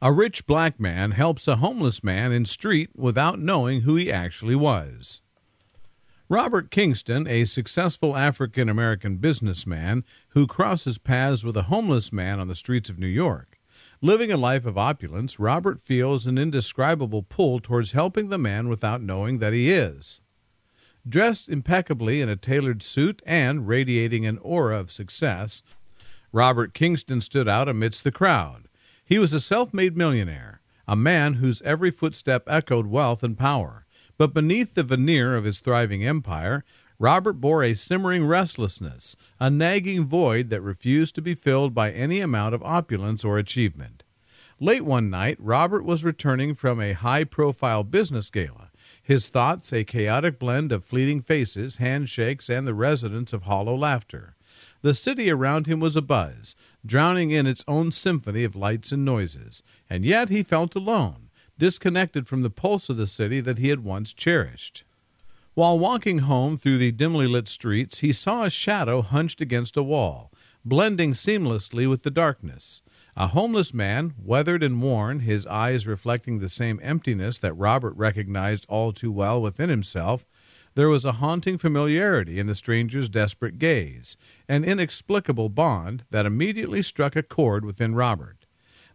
A rich black man helps a homeless man in street without knowing who he actually was. Robert Kingston, a successful African American businessman who crosses paths with a homeless man on the streets of New York. Living a life of opulence, Robert feels an indescribable pull towards helping the man without knowing that he is. Dressed impeccably in a tailored suit and radiating an aura of success, Robert Kingston stood out amidst the crowd. He was a self made millionaire, a man whose every footstep echoed wealth and power. But beneath the veneer of his thriving empire, Robert bore a simmering restlessness, a nagging void that refused to be filled by any amount of opulence or achievement. Late one night, Robert was returning from a high profile business gala, his thoughts a chaotic blend of fleeting faces, handshakes, and the resonance of hollow laughter. The city around him was abuzz, drowning in its own symphony of lights and noises, and yet he felt alone, disconnected from the pulse of the city that he had once cherished. While walking home through the dimly lit streets, he saw a shadow hunched against a wall, blending seamlessly with the darkness. A homeless man, weathered and worn, his eyes reflecting the same emptiness that Robert recognized all too well within himself, there was a haunting familiarity in the stranger's desperate gaze, an inexplicable bond that immediately struck a chord within Robert.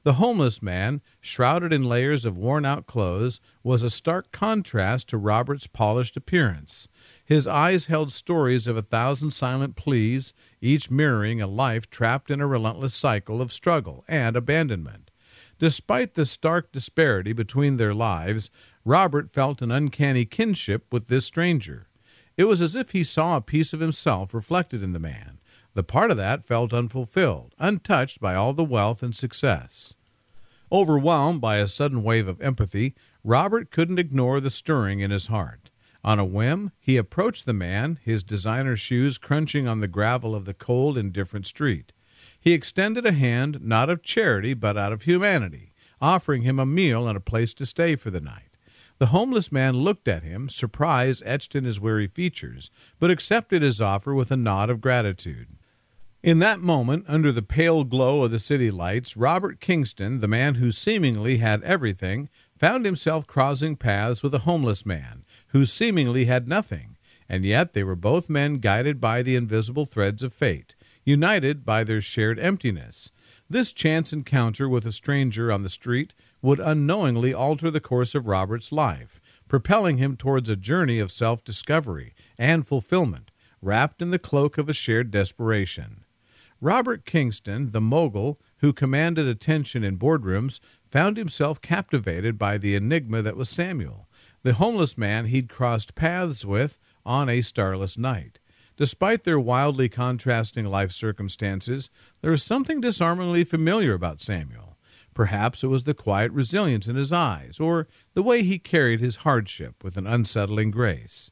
The homeless man, shrouded in layers of worn out clothes, was a stark contrast to Robert's polished appearance. His eyes held stories of a thousand silent pleas, each mirroring a life trapped in a relentless cycle of struggle and abandonment. Despite the stark disparity between their lives, Robert felt an uncanny kinship with this stranger. It was as if he saw a piece of himself reflected in the man. The part of that felt unfulfilled, untouched by all the wealth and success. Overwhelmed by a sudden wave of empathy, Robert couldn't ignore the stirring in his heart. On a whim, he approached the man, his designer shoes crunching on the gravel of the cold, indifferent street. He extended a hand, not of charity, but out of humanity, offering him a meal and a place to stay for the night. The homeless man looked at him, surprise etched in his weary features, but accepted his offer with a nod of gratitude. In that moment, under the pale glow of the city lights, Robert Kingston, the man who seemingly had everything, found himself crossing paths with a homeless man who seemingly had nothing, and yet they were both men guided by the invisible threads of fate, united by their shared emptiness. This chance encounter with a stranger on the street would unknowingly alter the course of Robert's life, propelling him towards a journey of self discovery and fulfillment, wrapped in the cloak of a shared desperation. Robert Kingston, the mogul who commanded attention in boardrooms, found himself captivated by the enigma that was Samuel, the homeless man he'd crossed paths with on a starless night. Despite their wildly contrasting life circumstances, there was something disarmingly familiar about Samuel. Perhaps it was the quiet resilience in his eyes, or the way he carried his hardship with an unsettling grace.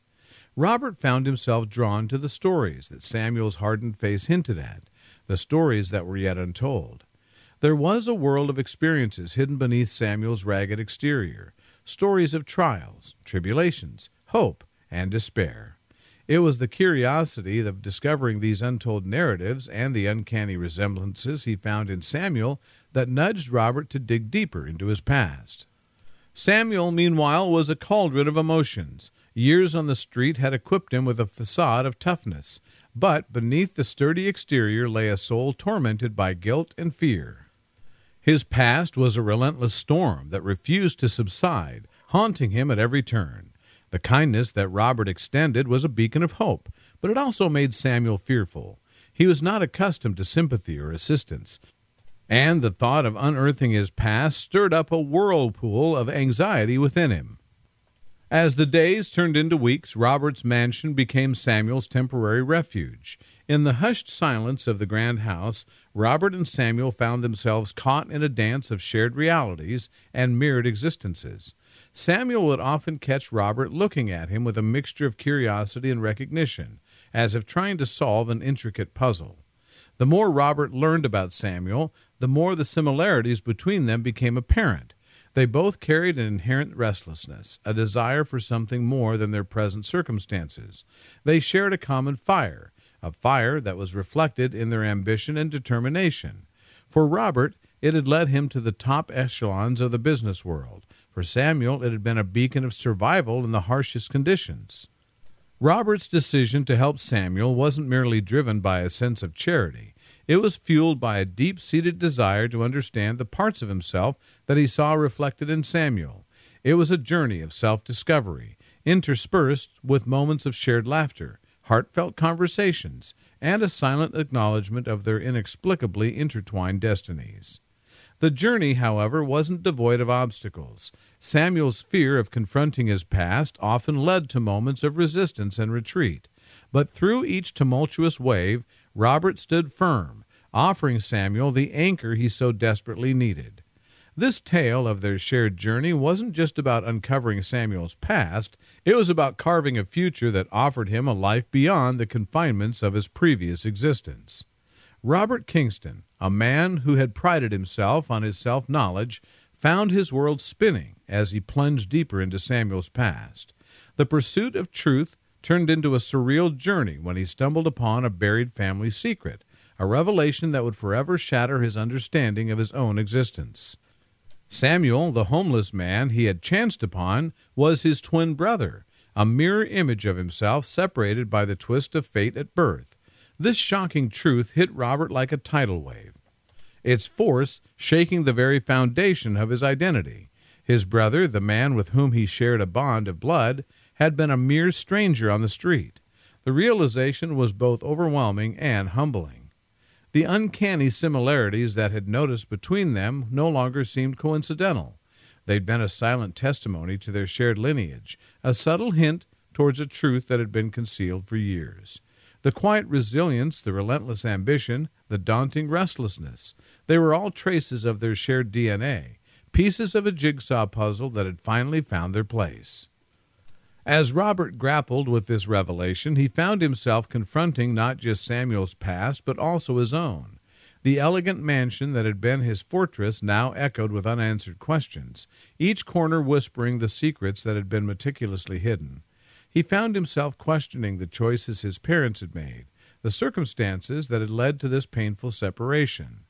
Robert found himself drawn to the stories that Samuel's hardened face hinted at, the stories that were yet untold. There was a world of experiences hidden beneath Samuel's ragged exterior, stories of trials, tribulations, hope, and despair. It was the curiosity of discovering these untold narratives and the uncanny resemblances he found in Samuel that nudged Robert to dig deeper into his past. Samuel, meanwhile, was a cauldron of emotions. Years on the street had equipped him with a facade of toughness, but beneath the sturdy exterior lay a soul tormented by guilt and fear. His past was a relentless storm that refused to subside, haunting him at every turn. The kindness that Robert extended was a beacon of hope, but it also made Samuel fearful. He was not accustomed to sympathy or assistance, and the thought of unearthing his past stirred up a whirlpool of anxiety within him. As the days turned into weeks, Robert's mansion became Samuel's temporary refuge. In the hushed silence of the grand house, Robert and Samuel found themselves caught in a dance of shared realities and mirrored existences. Samuel would often catch Robert looking at him with a mixture of curiosity and recognition, as if trying to solve an intricate puzzle. The more Robert learned about Samuel, the more the similarities between them became apparent. They both carried an inherent restlessness, a desire for something more than their present circumstances. They shared a common fire, a fire that was reflected in their ambition and determination. For Robert, it had led him to the top echelons of the business world. For Samuel, it had been a beacon of survival in the harshest conditions. Robert's decision to help Samuel wasn't merely driven by a sense of charity. It was fueled by a deep seated desire to understand the parts of himself that he saw reflected in Samuel. It was a journey of self discovery, interspersed with moments of shared laughter, heartfelt conversations, and a silent acknowledgement of their inexplicably intertwined destinies. The journey, however, wasn't devoid of obstacles. Samuel's fear of confronting his past often led to moments of resistance and retreat. But through each tumultuous wave, Robert stood firm, offering Samuel the anchor he so desperately needed. This tale of their shared journey wasn't just about uncovering Samuel's past, it was about carving a future that offered him a life beyond the confinements of his previous existence. Robert Kingston, a man who had prided himself on his self knowledge, found his world spinning as he plunged deeper into Samuel's past. The pursuit of truth turned into a surreal journey when he stumbled upon a buried family secret, a revelation that would forever shatter his understanding of his own existence. Samuel, the homeless man he had chanced upon, was his twin brother, a mirror image of himself separated by the twist of fate at birth. This shocking truth hit Robert like a tidal wave its force shaking the very foundation of his identity. His brother, the man with whom he shared a bond of blood, had been a mere stranger on the street. The realization was both overwhelming and humbling. The uncanny similarities that had noticed between them no longer seemed coincidental. They'd been a silent testimony to their shared lineage, a subtle hint towards a truth that had been concealed for years. The quiet resilience, the relentless ambition, the daunting restlessness, they were all traces of their shared DNA, pieces of a jigsaw puzzle that had finally found their place. As Robert grappled with this revelation, he found himself confronting not just Samuel's past, but also his own. The elegant mansion that had been his fortress now echoed with unanswered questions, each corner whispering the secrets that had been meticulously hidden. He found himself questioning the choices his parents had made, the circumstances that had led to this painful separation.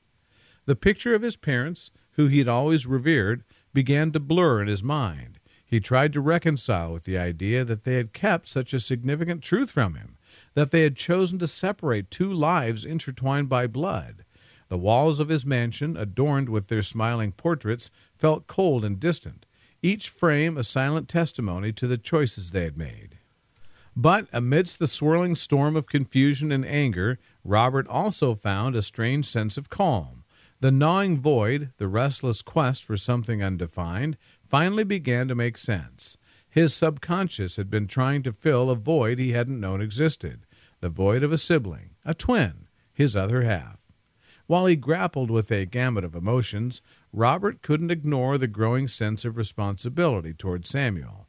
The picture of his parents, who he had always revered, began to blur in his mind. He tried to reconcile with the idea that they had kept such a significant truth from him, that they had chosen to separate two lives intertwined by blood. The walls of his mansion, adorned with their smiling portraits, felt cold and distant, each frame a silent testimony to the choices they had made. But amidst the swirling storm of confusion and anger, Robert also found a strange sense of calm. The gnawing void, the restless quest for something undefined, finally began to make sense. His subconscious had been trying to fill a void he hadn't known existed the void of a sibling, a twin, his other half. While he grappled with a gamut of emotions, Robert couldn't ignore the growing sense of responsibility toward Samuel.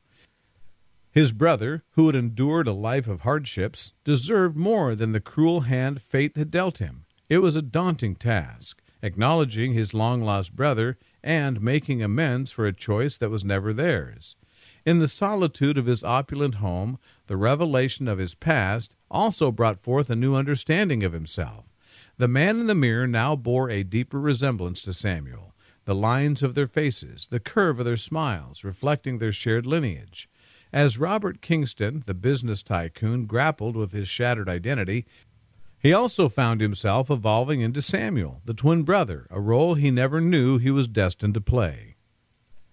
His brother, who had endured a life of hardships, deserved more than the cruel hand fate had dealt him. It was a daunting task acknowledging his long lost brother and making amends for a choice that was never theirs. In the solitude of his opulent home, the revelation of his past also brought forth a new understanding of himself. The man in the mirror now bore a deeper resemblance to Samuel, the lines of their faces, the curve of their smiles, reflecting their shared lineage. As Robert Kingston, the business tycoon, grappled with his shattered identity, he also found himself evolving into Samuel, the twin brother, a role he never knew he was destined to play.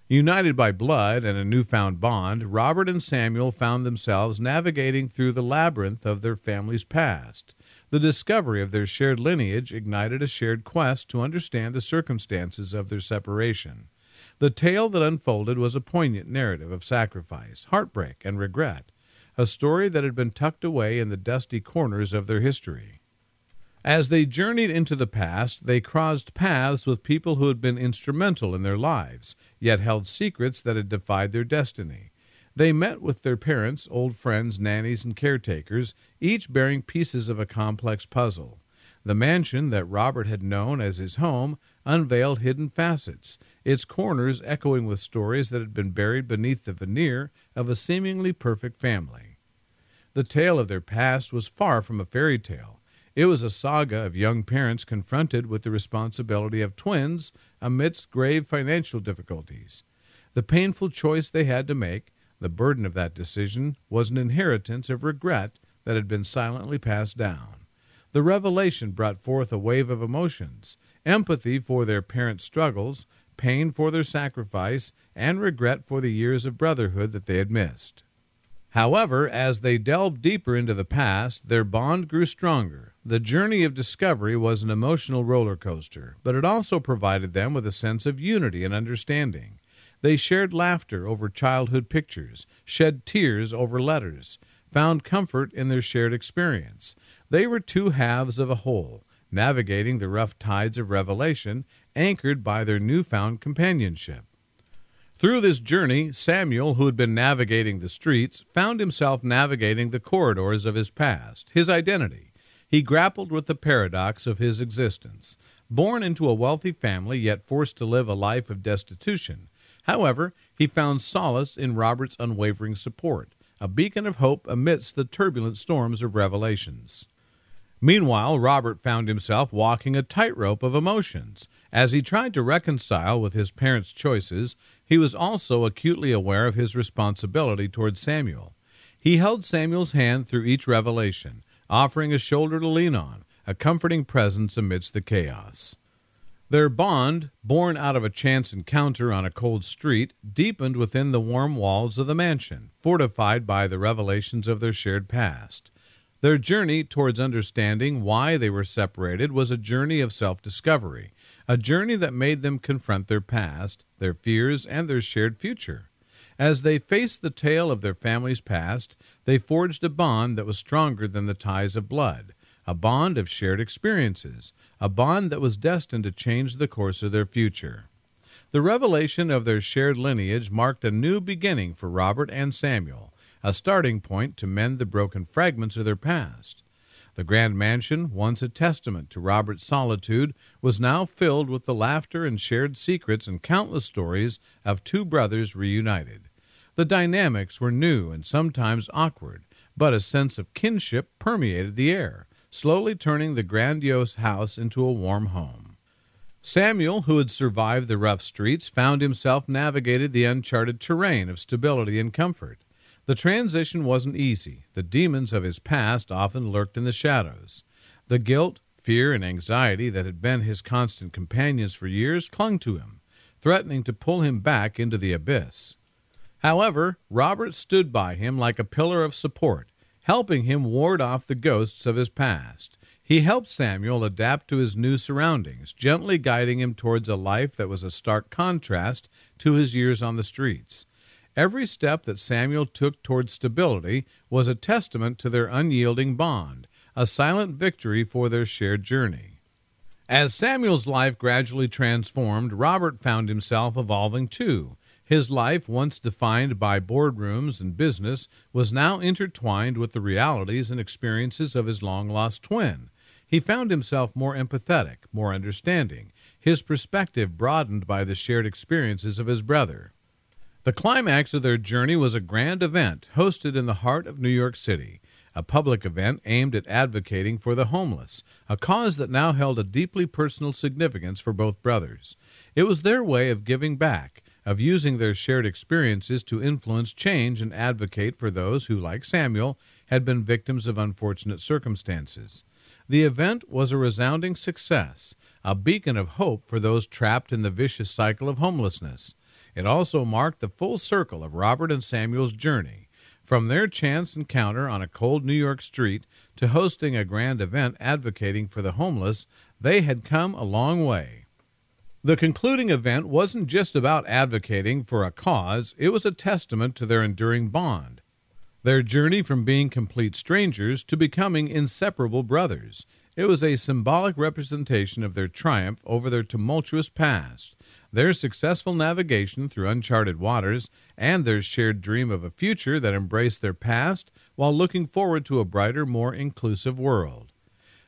United by blood and a newfound bond, Robert and Samuel found themselves navigating through the labyrinth of their family's past. The discovery of their shared lineage ignited a shared quest to understand the circumstances of their separation. The tale that unfolded was a poignant narrative of sacrifice, heartbreak, and regret, a story that had been tucked away in the dusty corners of their history. As they journeyed into the past, they crossed paths with people who had been instrumental in their lives, yet held secrets that had defied their destiny. They met with their parents, old friends, nannies, and caretakers, each bearing pieces of a complex puzzle. The mansion that Robert had known as his home unveiled hidden facets, its corners echoing with stories that had been buried beneath the veneer of a seemingly perfect family. The tale of their past was far from a fairy tale. It was a saga of young parents confronted with the responsibility of twins amidst grave financial difficulties. The painful choice they had to make, the burden of that decision, was an inheritance of regret that had been silently passed down. The revelation brought forth a wave of emotions empathy for their parents' struggles, pain for their sacrifice, and regret for the years of brotherhood that they had missed. However, as they delved deeper into the past, their bond grew stronger. The journey of discovery was an emotional roller coaster, but it also provided them with a sense of unity and understanding. They shared laughter over childhood pictures, shed tears over letters, found comfort in their shared experience. They were two halves of a whole, navigating the rough tides of revelation, anchored by their newfound companionship. Through this journey, Samuel, who had been navigating the streets, found himself navigating the corridors of his past, his identity. He grappled with the paradox of his existence. Born into a wealthy family, yet forced to live a life of destitution. However, he found solace in Robert's unwavering support, a beacon of hope amidst the turbulent storms of revelations. Meanwhile, Robert found himself walking a tightrope of emotions. As he tried to reconcile with his parents' choices, he was also acutely aware of his responsibility toward Samuel. He held Samuel's hand through each revelation, offering a shoulder to lean on, a comforting presence amidst the chaos. Their bond, born out of a chance encounter on a cold street, deepened within the warm walls of the mansion, fortified by the revelations of their shared past. Their journey towards understanding why they were separated was a journey of self discovery, a journey that made them confront their past, their fears, and their shared future. As they faced the tale of their family's past, they forged a bond that was stronger than the ties of blood, a bond of shared experiences, a bond that was destined to change the course of their future. The revelation of their shared lineage marked a new beginning for Robert and Samuel, a starting point to mend the broken fragments of their past. The grand mansion, once a testament to Robert's solitude, was now filled with the laughter and shared secrets and countless stories of two brothers reunited. The dynamics were new and sometimes awkward, but a sense of kinship permeated the air, slowly turning the grandiose house into a warm home. Samuel, who had survived the rough streets, found himself navigated the uncharted terrain of stability and comfort. The transition wasn't easy. The demons of his past often lurked in the shadows. The guilt, fear, and anxiety that had been his constant companions for years clung to him, threatening to pull him back into the abyss. However, Robert stood by him like a pillar of support, helping him ward off the ghosts of his past. He helped Samuel adapt to his new surroundings, gently guiding him towards a life that was a stark contrast to his years on the streets. Every step that Samuel took toward stability was a testament to their unyielding bond, a silent victory for their shared journey. As Samuel's life gradually transformed, Robert found himself evolving too. His life, once defined by boardrooms and business, was now intertwined with the realities and experiences of his long lost twin. He found himself more empathetic, more understanding, his perspective broadened by the shared experiences of his brother. The climax of their journey was a grand event hosted in the heart of New York City, a public event aimed at advocating for the homeless, a cause that now held a deeply personal significance for both brothers. It was their way of giving back, of using their shared experiences to influence change and advocate for those who, like Samuel, had been victims of unfortunate circumstances. The event was a resounding success, a beacon of hope for those trapped in the vicious cycle of homelessness. It also marked the full circle of Robert and Samuel's journey, from their chance encounter on a cold New York street to hosting a grand event advocating for the homeless, they had come a long way. The concluding event wasn't just about advocating for a cause, it was a testament to their enduring bond. Their journey from being complete strangers to becoming inseparable brothers. It was a symbolic representation of their triumph over their tumultuous past, their successful navigation through uncharted waters, and their shared dream of a future that embraced their past while looking forward to a brighter, more inclusive world.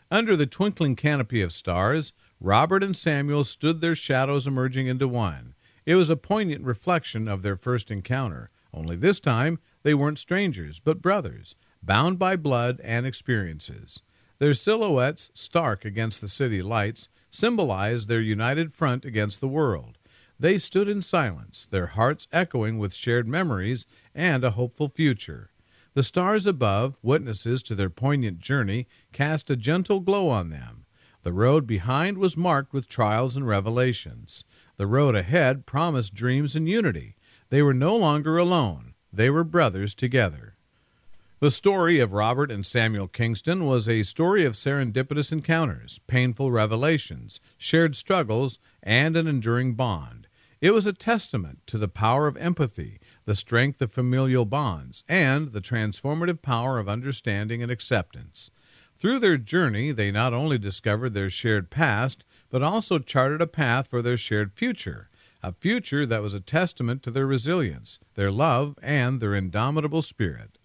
Under the twinkling canopy of stars, Robert and Samuel stood their shadows emerging into one. It was a poignant reflection of their first encounter, only this time they weren't strangers, but brothers, bound by blood and experiences. Their silhouettes, stark against the city lights, symbolized their united front against the world. They stood in silence, their hearts echoing with shared memories and a hopeful future. The stars above, witnesses to their poignant journey, cast a gentle glow on them. The road behind was marked with trials and revelations. The road ahead promised dreams and unity. They were no longer alone. They were brothers together. The story of Robert and Samuel Kingston was a story of serendipitous encounters, painful revelations, shared struggles, and an enduring bond. It was a testament to the power of empathy, the strength of familial bonds, and the transformative power of understanding and acceptance. Through their journey, they not only discovered their shared past, but also charted a path for their shared future, a future that was a testament to their resilience, their love, and their indomitable spirit.